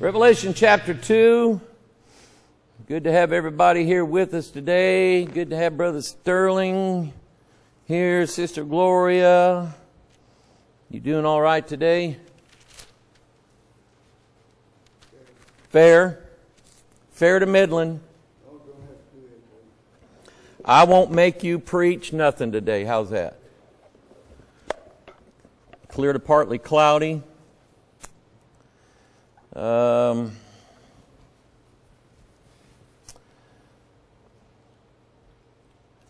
Revelation chapter 2. Good to have everybody here with us today. Good to have Brother Sterling here, Sister Gloria. You doing all right today? Fair? Fair to Midland? I won't make you preach nothing today. How's that? Clear to partly cloudy. Um,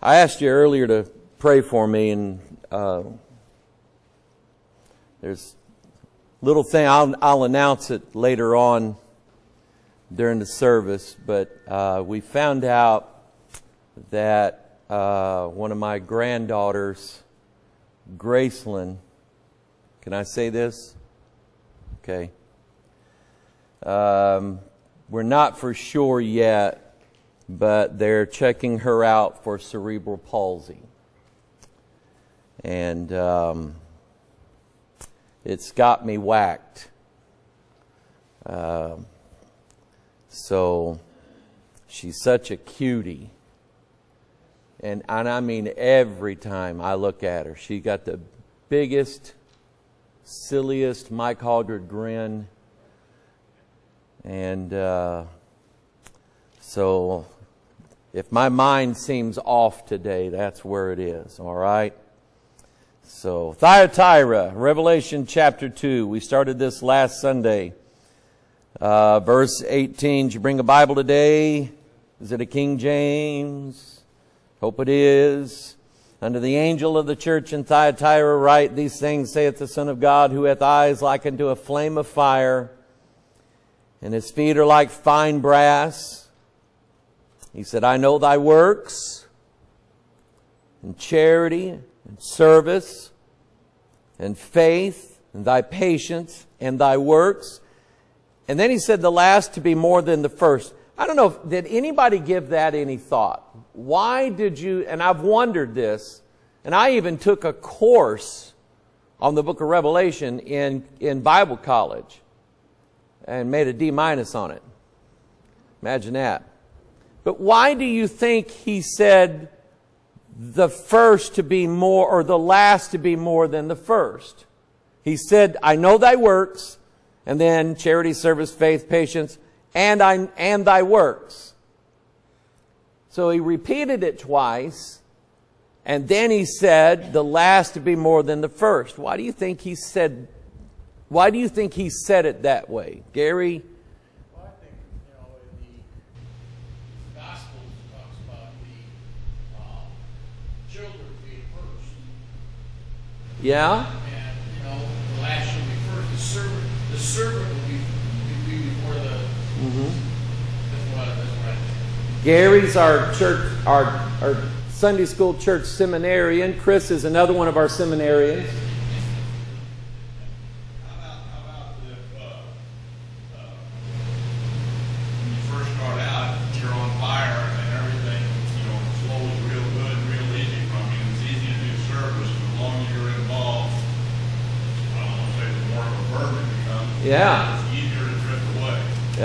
I asked you earlier to pray for me, and uh, there's little thing. I'll, I'll announce it later on during the service, but uh, we found out that uh, one of my granddaughters, Gracelyn, can I say this? Okay. Um, we're not for sure yet, but they're checking her out for cerebral palsy. And um, it's got me whacked. Uh, so she's such a cutie. And, and I mean, every time I look at her, she got the biggest, silliest Mike Hoggard grin. And uh, so if my mind seems off today, that's where it is, all right? So, Thyatira, Revelation chapter 2. We started this last Sunday. Uh, verse 18. Did you bring a Bible today? Is it a King James? Hope it is. Unto the angel of the church in Thyatira write, These things saith the Son of God, who hath eyes like unto a flame of fire, and his feet are like fine brass. He said, I know thy works, and charity, and service, and faith, and thy patience, and thy works. And then he said the last to be more than the first. I don't know, if, did anybody give that any thought? Why did you, and I've wondered this, and I even took a course on the book of Revelation in, in Bible college and made a D minus on it. Imagine that. But why do you think he said the first to be more, or the last to be more than the first? He said, I know thy works, and then charity, service, faith, patience, and, I, and thy works. So he repeated it twice, and then he said, the last to be more than the first. Why do you think he said, why do you think he said it that way? Gary? Well, I think, you know, the Gospels talks about the um, children being first. Yeah? And, you know, the last shall be first. The servant, the servant will be, be before the. Mm-hmm. That's what, that's what. Gary's our church, our, our Sunday school church seminarian. Chris is another one of our seminarians. How about, how about if, uh, uh, when you first start out, you're on fire and everything, you know, flows real good, real easy from you, and it's easy to do service, and the longer you're involved, I don't want to say the more of a burden it becomes. Yeah. It's easier to drift away.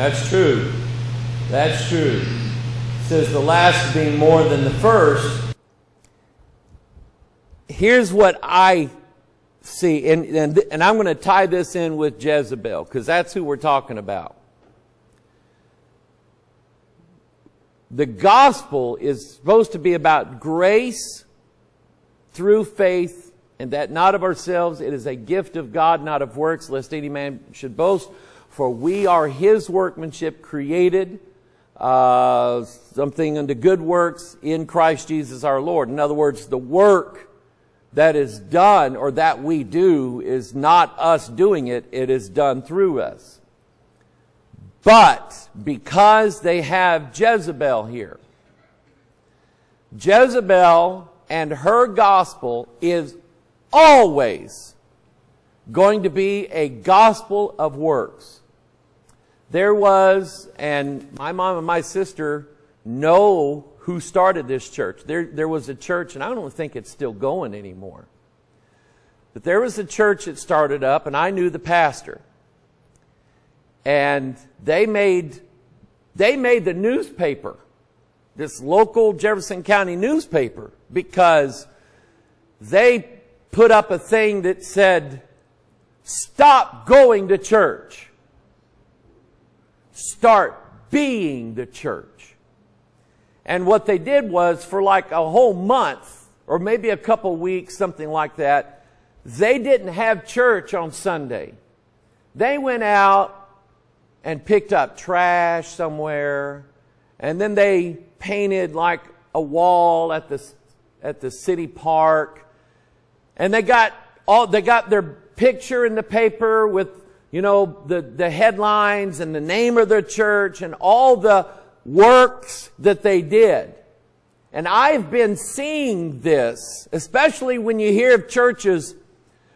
That's true. That's true. It says the last being more than the first. Here's what I see, and, and, and I'm going to tie this in with Jezebel, because that's who we're talking about. The gospel is supposed to be about grace through faith, and that not of ourselves. It is a gift of God, not of works, lest any man should boast. For we are his workmanship created, uh, something unto good works in Christ Jesus our Lord. In other words, the work that is done or that we do is not us doing it, it is done through us. But because they have Jezebel here, Jezebel and her gospel is always going to be a gospel of works. There was, and my mom and my sister know who started this church. There, there was a church, and I don't think it's still going anymore. But there was a church that started up, and I knew the pastor. and they made, they made the newspaper, this local Jefferson County newspaper, because they put up a thing that said, stop going to church. Start being the church. And what they did was for like a whole month or maybe a couple weeks, something like that, they didn't have church on Sunday. They went out and picked up trash somewhere and then they painted like a wall at the, at the city park and they got all, they got their picture in the paper with, you know, the, the headlines and the name of their church and all the works that they did. And I've been seeing this, especially when you hear of churches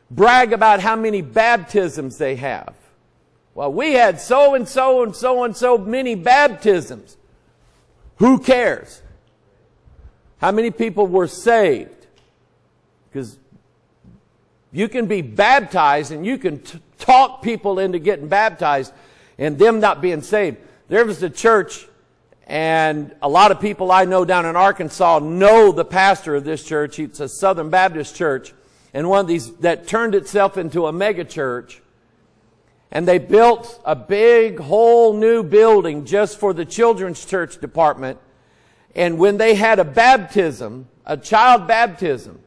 brag about how many baptisms they have. Well, we had so and so and so and so many baptisms. Who cares? How many people were saved? Because you can be baptized and you can talk people into getting baptized and them not being saved. There was a church and a lot of people I know down in Arkansas know the pastor of this church. It's a Southern Baptist church and one of these that turned itself into a mega church. And they built a big whole new building just for the children's church department. And when they had a baptism, a child baptism,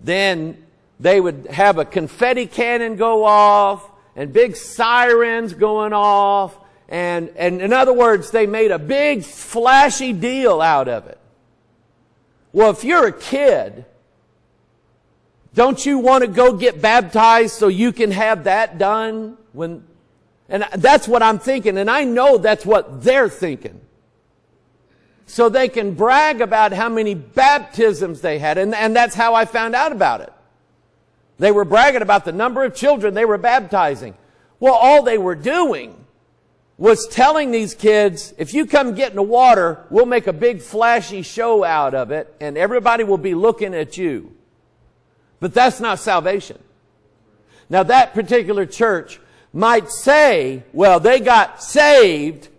then they would have a confetti cannon go off and big sirens going off. And, and in other words, they made a big flashy deal out of it. Well, if you're a kid, don't you want to go get baptized so you can have that done when, and that's what I'm thinking. And I know that's what they're thinking. So they can brag about how many baptisms they had. And, and that's how I found out about it. They were bragging about the number of children they were baptizing. Well, all they were doing was telling these kids, if you come get in the water, we'll make a big flashy show out of it and everybody will be looking at you. But that's not salvation. Now that particular church might say, well, they got saved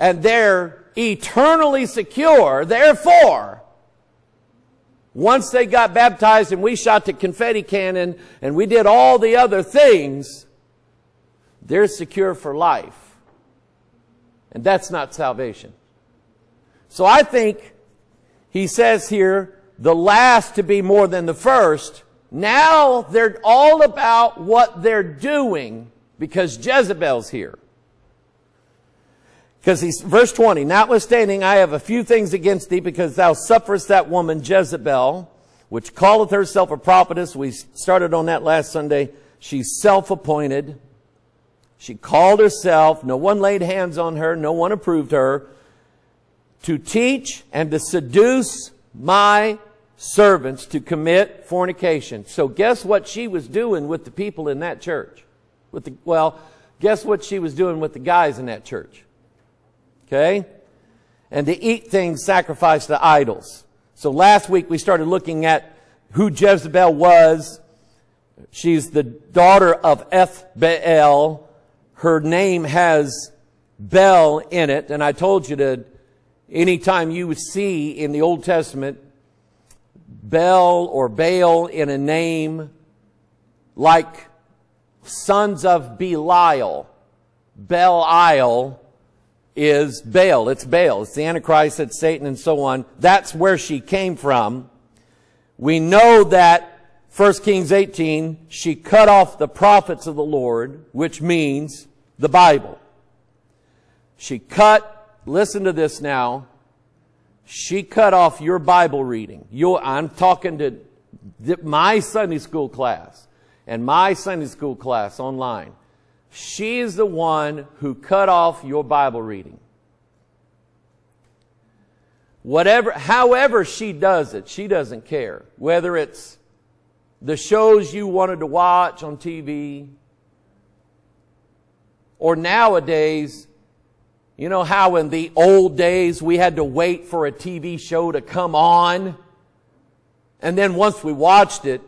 and they're eternally secure. Therefore, once they got baptized and we shot the confetti cannon and we did all the other things, they're secure for life. And that's not salvation. So I think he says here, the last to be more than the first. Now they're all about what they're doing because Jezebel's here. Because he's, verse 20, notwithstanding, I have a few things against thee because thou sufferest that woman Jezebel, which calleth herself a prophetess. We started on that last Sunday. She's self-appointed. She called herself. No one laid hands on her. No one approved her to teach and to seduce my servants to commit fornication. So guess what she was doing with the people in that church? With the, well, guess what she was doing with the guys in that church? Okay? And to eat things sacrificed to idols. So last week we started looking at who Jezebel was. She's the daughter of Ethbaal. Her name has Bel in it. And I told you to, anytime you see in the Old Testament Bel or Baal in a name like sons of Belial, Belial, is Baal. It's Baal. It's the Antichrist, it's Satan, and so on. That's where she came from. We know that 1 Kings 18, she cut off the prophets of the Lord, which means the Bible. She cut, listen to this now, she cut off your Bible reading. Your, I'm talking to my Sunday school class and my Sunday school class online. She is the one who cut off your Bible reading. Whatever, however she does it, she doesn't care. Whether it's the shows you wanted to watch on TV, or nowadays, you know how in the old days we had to wait for a TV show to come on? And then once we watched it,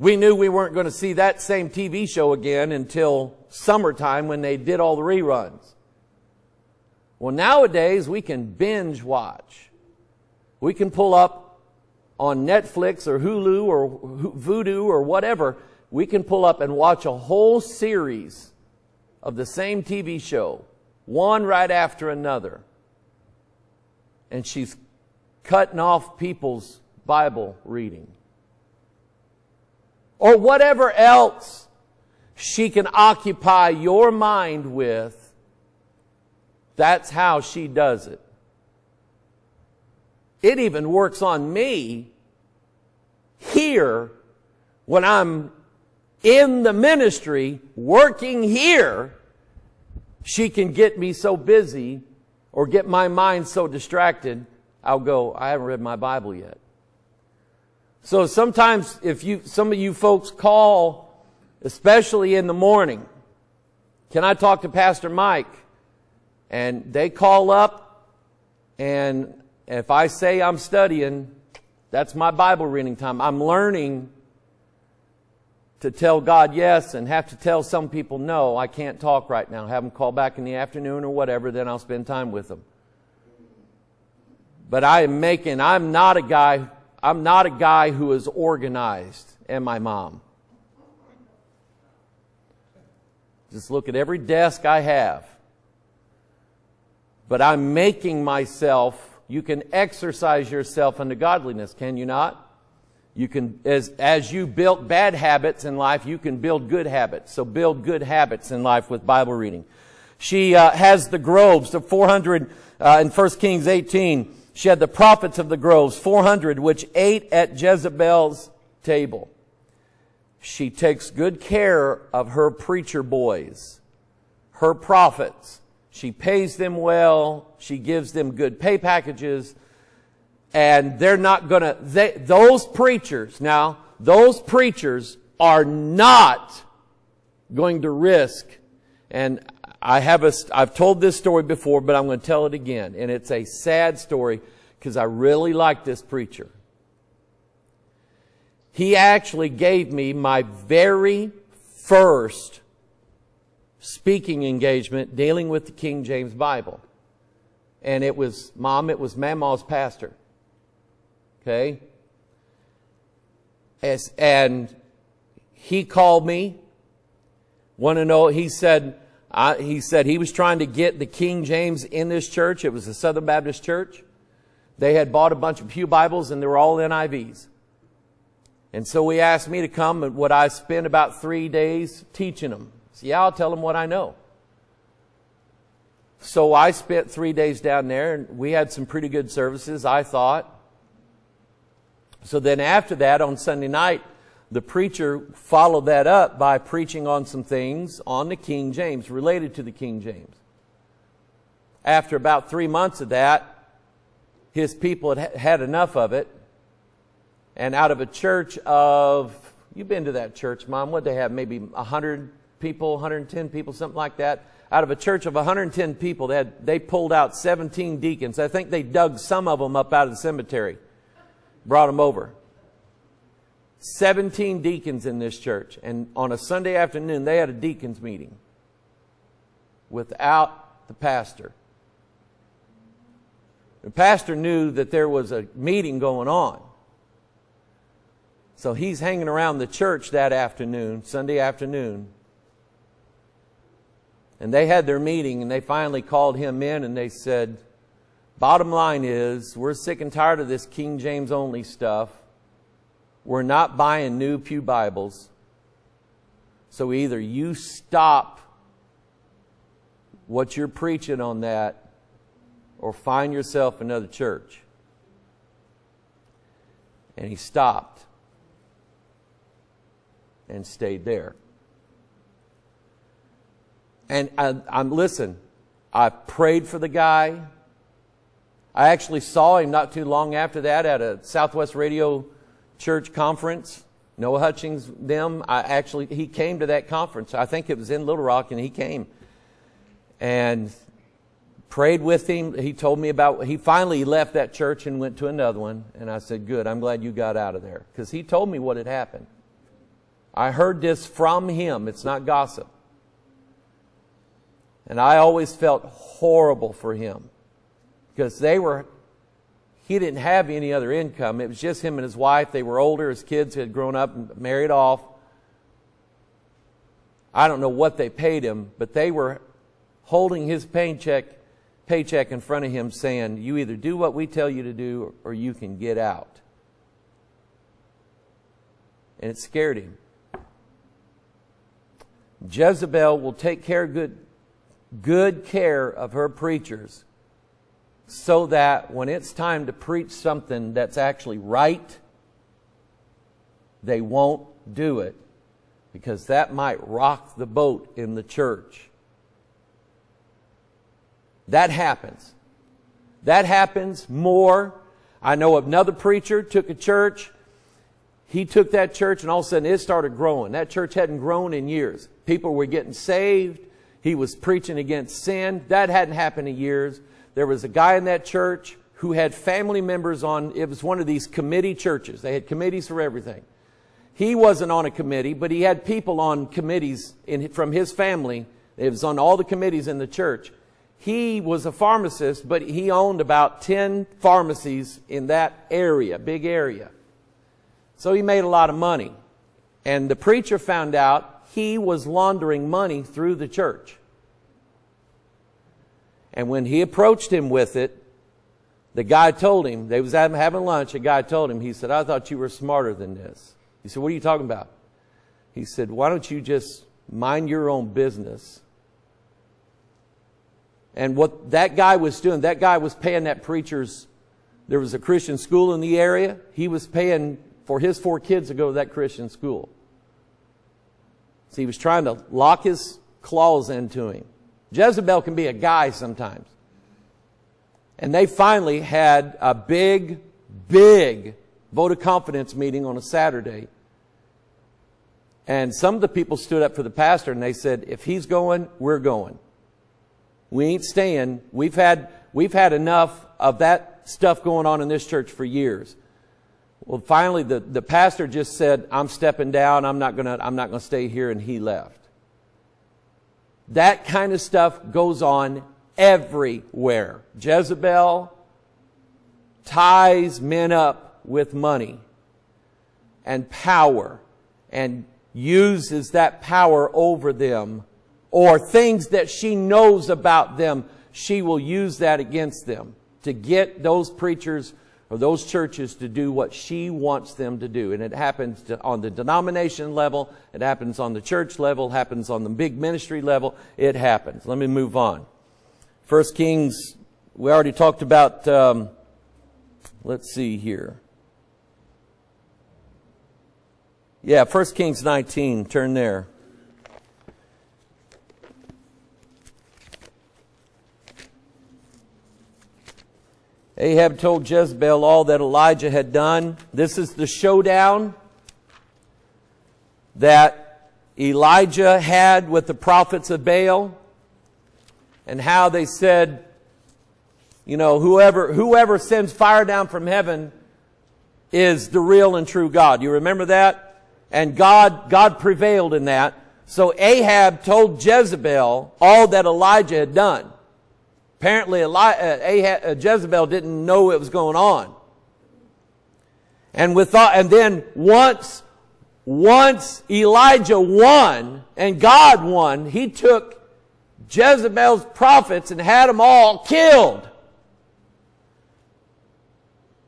we knew we weren't going to see that same TV show again until summertime when they did all the reruns. Well, nowadays we can binge watch. We can pull up on Netflix or Hulu or Vudu or whatever. We can pull up and watch a whole series of the same TV show, one right after another. And she's cutting off people's Bible reading. Or whatever else she can occupy your mind with that's how she does it. It even works on me here when I'm in the ministry working here. She can get me so busy or get my mind so distracted, I'll go, I haven't read my Bible yet. So sometimes if you, some of you folks call, especially in the morning, can I talk to Pastor Mike? And they call up, and if I say I'm studying, that's my Bible reading time. I'm learning to tell God yes and have to tell some people no, I can't talk right now. Have them call back in the afternoon or whatever, then I'll spend time with them. But I am making, I'm not a guy, I'm not a guy who is organized, and my mom. Just look at every desk I have but I'm making myself, you can exercise yourself into godliness, can you not? You can, as, as you built bad habits in life, you can build good habits. So build good habits in life with Bible reading. She uh, has the groves, the 400 uh, in 1 Kings 18. She had the prophets of the groves, 400, which ate at Jezebel's table. She takes good care of her preacher boys, her prophets. She pays them well. She gives them good pay packages. And they're not going to, those preachers, now, those preachers are not going to risk, and I have a, I've told this story before, but I'm going to tell it again. And it's a sad story because I really like this preacher. He actually gave me my very first speaking engagement dealing with the King James Bible. And it was, Mom, it was Mama's pastor. Okay? As, and he called me, want to know, he said, I, he said he was trying to get the King James in this church. It was a Southern Baptist church. They had bought a bunch of Pew Bibles and they were all NIVs. And so he asked me to come and would I spend about three days teaching them. So yeah, I'll tell them what I know. So I spent three days down there and we had some pretty good services, I thought. So then after that, on Sunday night, the preacher followed that up by preaching on some things on the King James, related to the King James. After about three months of that, his people had had enough of it. And out of a church of, you've been to that church, Mom, what they have, maybe 100 people, 110 people, something like that. Out of a church of 110 people, they, had, they pulled out 17 deacons. I think they dug some of them up out of the cemetery, brought them over. 17 deacons in this church. And on a Sunday afternoon, they had a deacons meeting without the pastor. The pastor knew that there was a meeting going on. So he's hanging around the church that afternoon, Sunday afternoon, and they had their meeting and they finally called him in and they said, bottom line is, we're sick and tired of this King James only stuff. We're not buying new Pew Bibles. So either you stop what you're preaching on that or find yourself another church. And he stopped and stayed there. And I, I'm, listen, I prayed for the guy. I actually saw him not too long after that at a Southwest Radio Church conference. Noah Hutchings, them, I actually, he came to that conference. I think it was in Little Rock and he came and prayed with him. He told me about, he finally left that church and went to another one. And I said, good, I'm glad you got out of there. Because he told me what had happened. I heard this from him. It's not gossip. And I always felt horrible for him because they were, he didn't have any other income. It was just him and his wife. They were older. His kids had grown up and married off. I don't know what they paid him, but they were holding his paycheck, paycheck in front of him saying, you either do what we tell you to do or you can get out. And it scared him. Jezebel will take care good, good care of her preachers so that when it's time to preach something that's actually right, they won't do it because that might rock the boat in the church. That happens. That happens more. I know another preacher took a church. He took that church and all of a sudden it started growing. That church hadn't grown in years. People were getting saved. He was preaching against sin. That hadn't happened in years. There was a guy in that church who had family members on, it was one of these committee churches. They had committees for everything. He wasn't on a committee, but he had people on committees in, from his family. It was on all the committees in the church. He was a pharmacist, but he owned about 10 pharmacies in that area, big area. So he made a lot of money. And the preacher found out he was laundering money through the church. And when he approached him with it, the guy told him, they was having lunch, a guy told him, he said, I thought you were smarter than this. He said, what are you talking about? He said, why don't you just mind your own business and what that guy was doing, that guy was paying that preacher's, there was a Christian school in the area. He was paying for his four kids to go to that Christian school. So he was trying to lock his claws into him. Jezebel can be a guy sometimes. And they finally had a big, big vote of confidence meeting on a Saturday. And some of the people stood up for the pastor and they said, if he's going, we're going. We ain't staying. We've had, we've had enough of that stuff going on in this church for years. Well, finally, the, the pastor just said, I'm stepping down. I'm not gonna, I'm not gonna stay here. And he left. That kind of stuff goes on everywhere. Jezebel ties men up with money and power and uses that power over them or things that she knows about them, she will use that against them to get those preachers or those churches to do what she wants them to do. And it happens to, on the denomination level, it happens on the church level, it happens on the big ministry level, it happens. Let me move on. First Kings, we already talked about, um, let's see here. Yeah, First Kings 19, turn there. Ahab told Jezebel all that Elijah had done. This is the showdown that Elijah had with the prophets of Baal and how they said, you know, whoever, whoever sends fire down from heaven is the real and true God. You remember that? And God, God prevailed in that. So Ahab told Jezebel all that Elijah had done. Apparently, uh, uh, Jezebel didn't know what was going on. And with and then once, once Elijah won and God won, he took Jezebel's prophets and had them all killed.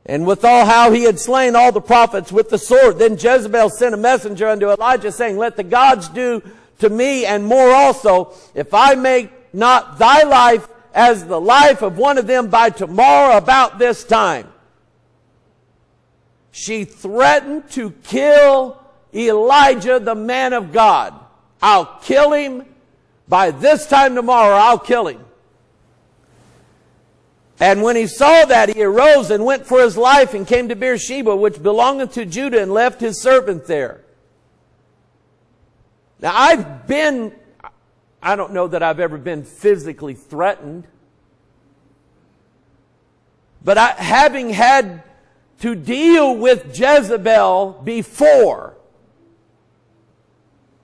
And with all how he had slain all the prophets with the sword, then Jezebel sent a messenger unto Elijah saying, Let the gods do to me and more also, if I make not thy life as the life of one of them by tomorrow about this time. She threatened to kill Elijah, the man of God. I'll kill him. By this time tomorrow, I'll kill him. And when he saw that, he arose and went for his life and came to Beersheba, which belongeth to Judah, and left his servant there. Now, I've been I don't know that I've ever been physically threatened. But I, having had to deal with Jezebel before,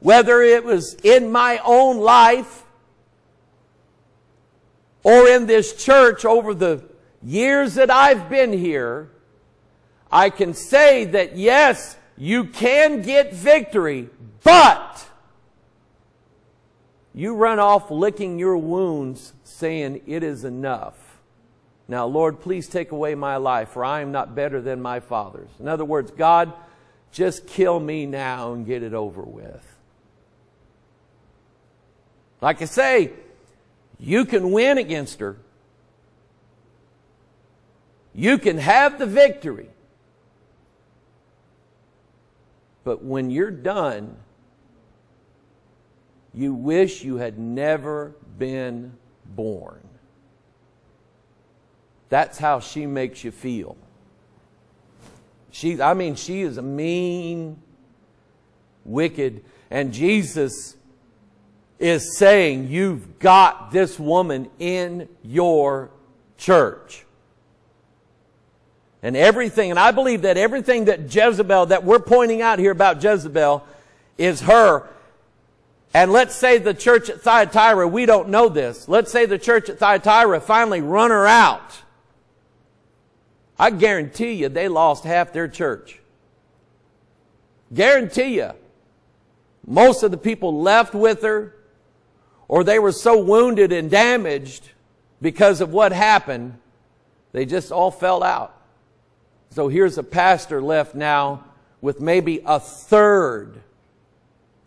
whether it was in my own life or in this church over the years that I've been here, I can say that yes, you can get victory, but you run off licking your wounds saying it is enough. Now, Lord, please take away my life, for I am not better than my fathers. In other words, God, just kill me now and get it over with. Like I say, you can win against her. You can have the victory. But when you're done, you wish you had never been born. That's how she makes you feel. She, I mean, she is a mean, wicked, and Jesus is saying, You've got this woman in your church. And everything, and I believe that everything that Jezebel, that we're pointing out here about Jezebel, is her. And let's say the church at Thyatira, we don't know this. Let's say the church at Thyatira finally run her out. I guarantee you they lost half their church. Guarantee you. Most of the people left with her, or they were so wounded and damaged because of what happened, they just all fell out. So here's a pastor left now with maybe a third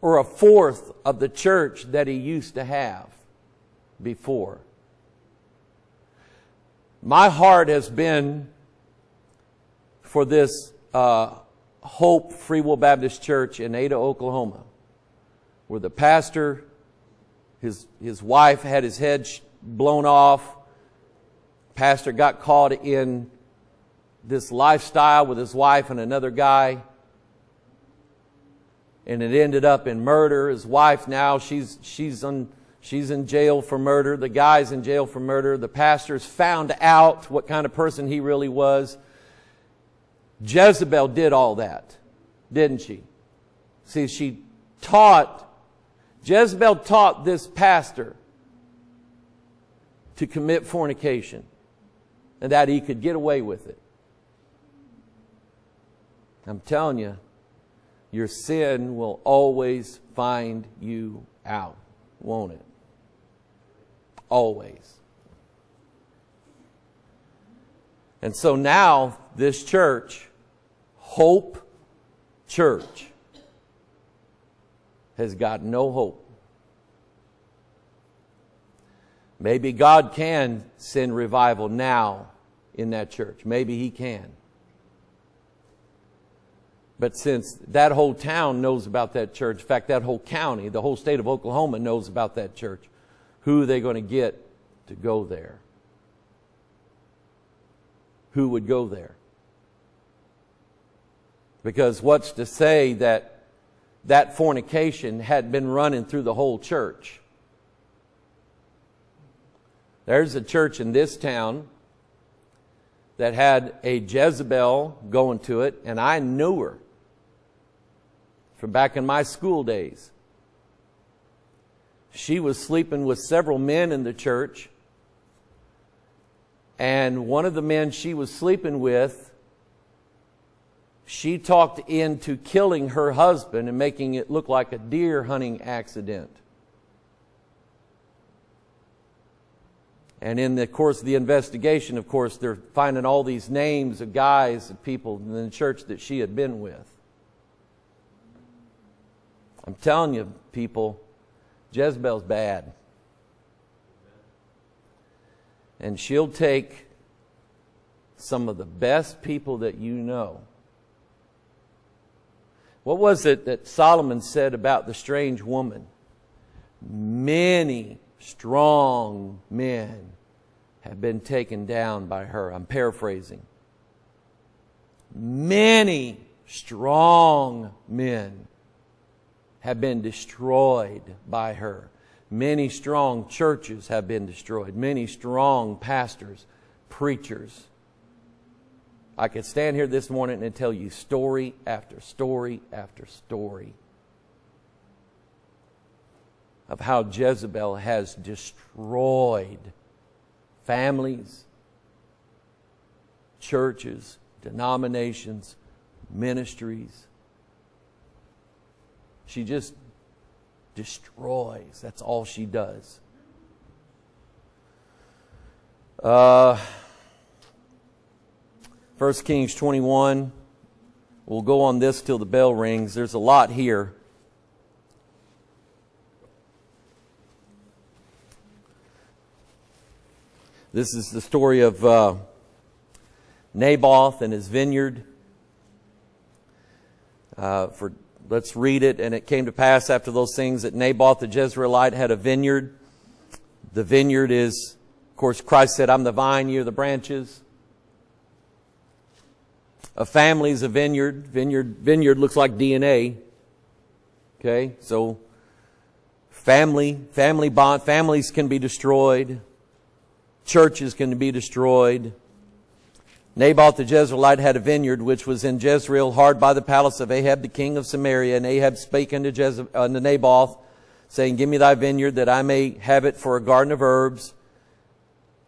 or a fourth of the church that he used to have before. My heart has been for this uh, Hope Free Will Baptist Church in Ada, Oklahoma, where the pastor, his, his wife had his head blown off. Pastor got caught in this lifestyle with his wife and another guy. And it ended up in murder. His wife now, she's, she's, she's in jail for murder. The guy's in jail for murder. The pastor's found out what kind of person he really was. Jezebel did all that, didn't she? See, she taught, Jezebel taught this pastor to commit fornication and that he could get away with it. I'm telling you, your sin will always find you out, won't it? Always. And so now, this church, Hope Church, has got no hope. Maybe God can send revival now in that church. Maybe He can. But since that whole town knows about that church, in fact, that whole county, the whole state of Oklahoma knows about that church, who are they going to get to go there? Who would go there? Because what's to say that that fornication had been running through the whole church? There's a church in this town that had a Jezebel going to it, and I knew her from back in my school days. She was sleeping with several men in the church. And one of the men she was sleeping with, she talked into killing her husband and making it look like a deer hunting accident. And in the course of the investigation, of course, they're finding all these names of guys and people in the church that she had been with. I'm telling you, people, Jezebel's bad. And she'll take some of the best people that you know. What was it that Solomon said about the strange woman? Many strong men have been taken down by her. I'm paraphrasing. Many strong men have been destroyed by her. Many strong churches have been destroyed. Many strong pastors, preachers. I could stand here this morning and tell you story after story after story of how Jezebel has destroyed families, churches, denominations, ministries. She just destroys. That's all she does. Uh, 1 Kings 21. We'll go on this till the bell rings. There's a lot here. This is the story of uh, Naboth and his vineyard. Uh, for let's read it. And it came to pass after those things that Naboth the Jezreelite had a vineyard. The vineyard is, of course, Christ said, "I'm the vine, you're the branches." A family is a vineyard. Vineyard vineyard looks like DNA. Okay, so family family bond families can be destroyed. Churches can be destroyed. Naboth the Jezreelite had a vineyard which was in Jezreel, hard by the palace of Ahab the king of Samaria. And Ahab spake unto, Jeze- uh, unto Naboth, saying, Give me thy vineyard, that I may have it for a garden of herbs,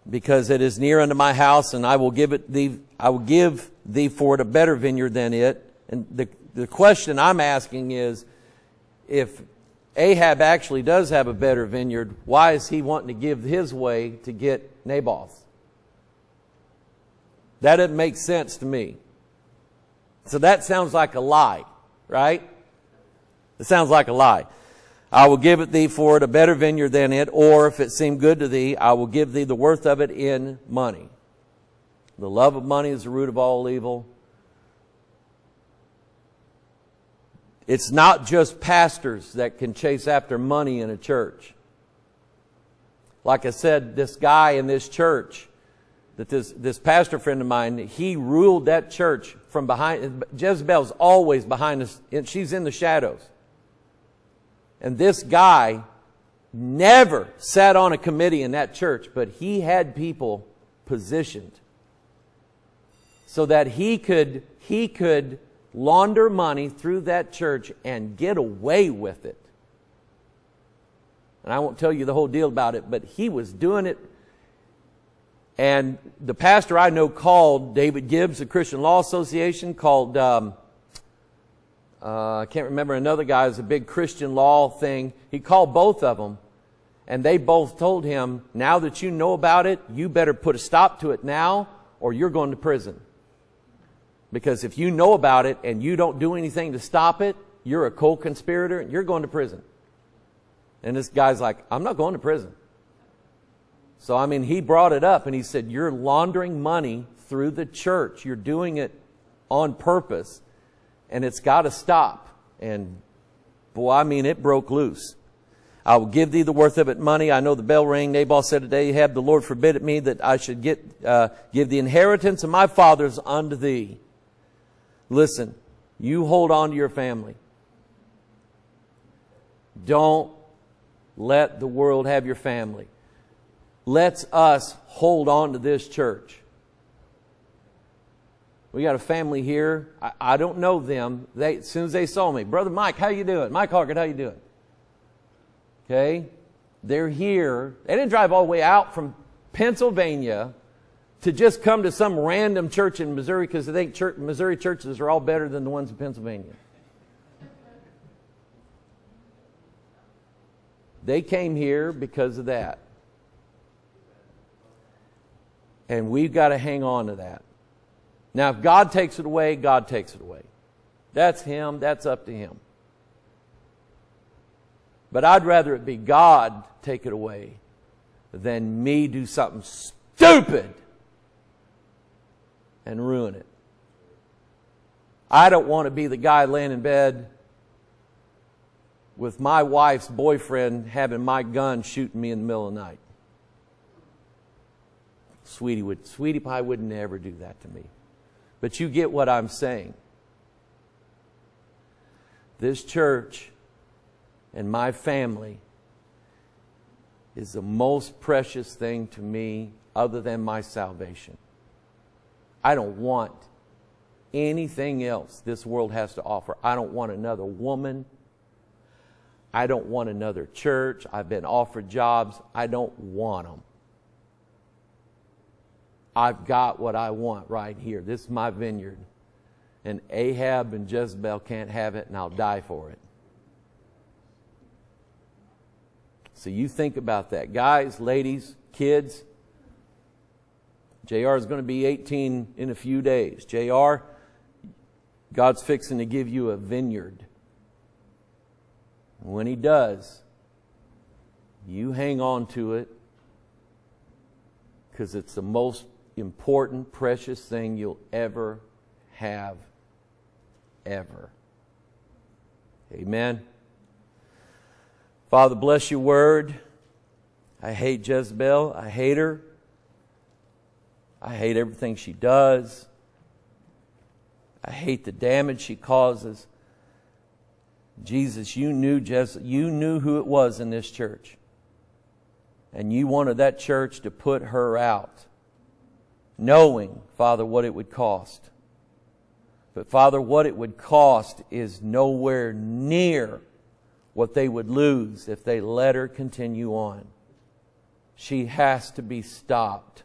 because it is near unto my house, and I will give it thee. I will give thee for it a better vineyard than it. And the the question I'm asking is, if Ahab actually does have a better vineyard, why is he wanting to give his way to get Naboth? That doesn't make sense to me. So that sounds like a lie, right? It sounds like a lie. I will give it thee for it a better vineyard than it, or if it seem good to thee, I will give thee the worth of it in money. The love of money is the root of all evil. It's not just pastors that can chase after money in a church. Like I said, this guy in this church, that this, this pastor friend of mine, he ruled that church from behind. Jezebel's always behind us. She's in the shadows. And this guy never sat on a committee in that church, but he had people positioned so that he could, he could launder money through that church and get away with it. And I won't tell you the whole deal about it, but he was doing it. And the pastor I know called David Gibbs, the Christian Law Association, called, um, uh, I can't remember another guy, is a big Christian law thing. He called both of them, and they both told him, now that you know about it, you better put a stop to it now, or you're going to prison. Because if you know about it and you don't do anything to stop it, you're a co-conspirator and you're going to prison. And this guy's like, I'm not going to prison. So, I mean, he brought it up and he said, You're laundering money through the church. You're doing it on purpose and it's got to stop. And boy, I mean, it broke loose. I will give thee the worth of it money. I know the bell rang. Naboth said today, Have the Lord forbid it me that I should get, uh, give the inheritance of my fathers unto thee. Listen, you hold on to your family. Don't let the world have your family. Let's us hold on to this church. We got a family here. I, I, don't know them. They, as soon as they saw me, brother Mike, how you doing? Mike Hoggard, how you doing? Okay, they're here. They didn't drive all the way out from Pennsylvania to just come to some random church in Missouri because they think church, Missouri churches are all better than the ones in Pennsylvania. They came here because of that. And we've got to hang on to that. Now, if God takes it away, God takes it away. That's Him, that's up to Him. But I'd rather it be God take it away than me do something stupid and ruin it. I don't want to be the guy laying in bed with my wife's boyfriend having my gun shooting me in the middle of the night. Sweetie would, Sweetie Pie would never do that to me. But you get what I'm saying. This church and my family is the most precious thing to me other than my salvation. I don't want anything else this world has to offer. I don't want another woman. I don't want another church. I've been offered jobs. I don't want them. I've got what I want right here. This is my vineyard. And Ahab and Jezebel can't have it, and I'll die for it. So you think about that. Guys, ladies, kids, JR is going to be 18 in a few days. JR, God's fixing to give you a vineyard. When He does, you hang on to it because it's the most important, precious thing you'll ever have, ever. Amen. Father, bless your word. I hate Jezebel. I hate her. I hate everything she does. I hate the damage she causes. Jesus, you knew Jez- you knew who it was in this church. And you wanted that church to put her out, knowing, Father, what it would cost. But Father, what it would cost is nowhere near what they would lose if they let her continue on. She has to be stopped.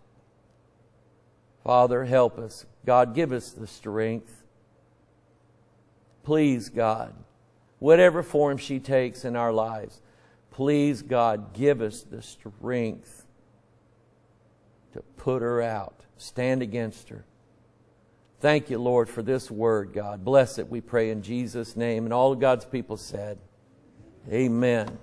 Father, help us. God, give us the strength. Please, God, whatever form she takes in our lives, please, God, give us the strength to put her out, stand against her. Thank you, Lord, for this word, God. Bless it, we pray in Jesus' name. And all of God's people said, Amen.